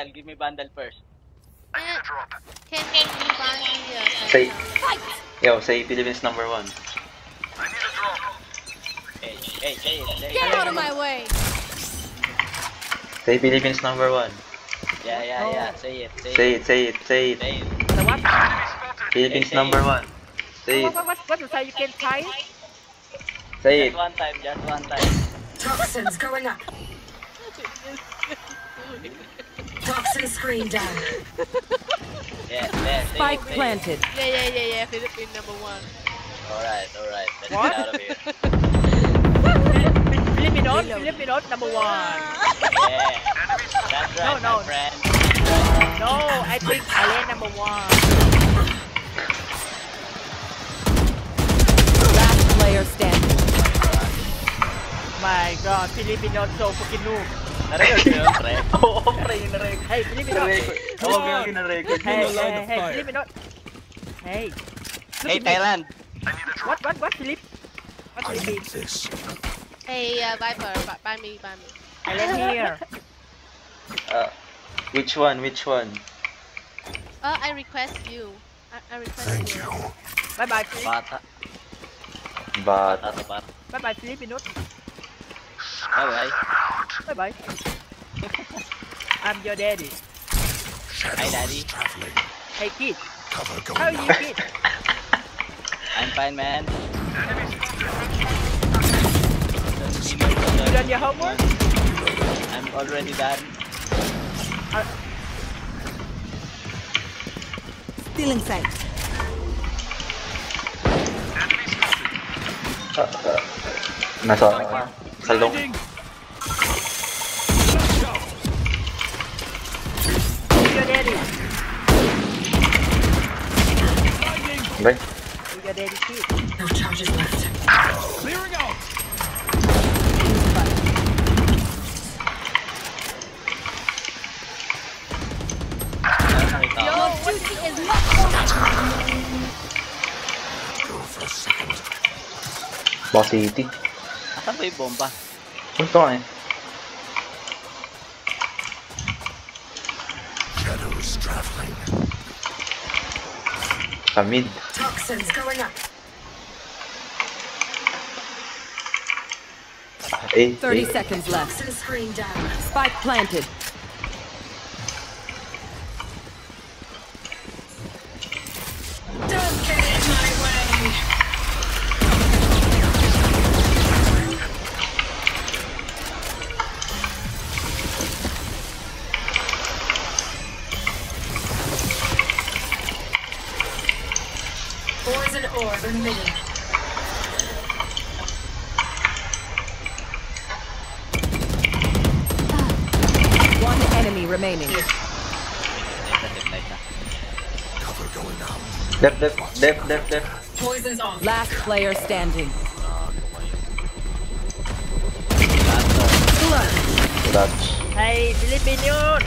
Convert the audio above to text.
bundle. Give me bundle first. Eh, Can you buy me Say- Phantom? Yo, say Philippines number one. Hey, hey, say it. Say it. Get out of my way! Say Philippines number one. Yeah, yeah, yeah. Say it. Say, Say it, say it, say it. Say it. The what? Philippines say number it. one. Say What, it, what, what, what you say? You can try? say it. Just one time. Just one time. Toxins going up. Toxin screen down. Yeah, yeah. Spike it, say it. planted. Yeah, yeah, yeah, yeah. Philippines number one. Alright, alright. Let's What? get out of here. Filipino, Filipino, number one. Yeah. That's No, right, no. my friend. No, I think Alien number one. Last player standing. My God, Filipino so fucking noob. Narecord mo yun, pre? Oh, Oo, pre, na-record. Hey, Filipino. Na-record. Oo, oh, na-record. Hey, the line hey, of hey, fire. Filipino. Hey. Look Hey. Thailand. What, what, what, Philip? What Philippines? this. Hey, uh, Viper, bu- buy me, buy me. Island here. Uh, which one, which one? Uh, I request you. I, I request Thank you. you. Bye bye, Philip. Bata. But, Bata to. Bye bye, Filipino. Bye-bye. Bye bye. I'm your daddy. Shadows Daddy. traveling. Hey, kid. Cover How are you, kid? I'm fine, man. You done your homework? I'm already done. Uh, Still in sight. nasa, sa Okay? Who's your daddy, kid? No charges left. Clearing out. Nakita ko. Duty is not Go for a second. Boss City. Asan ba yung bomba? Punto nga eh. Shadows traveling. Sa mid. Toxins going up. Eh, 30 eh. seconds left. Toxin screen down. Spike planted. Poison orb emitting. One enemy remaining. Nice na, nice na. Cover going out. Left, left, left, left, left. Poison's off. Last player standing. Clutch. Hey, Filipino!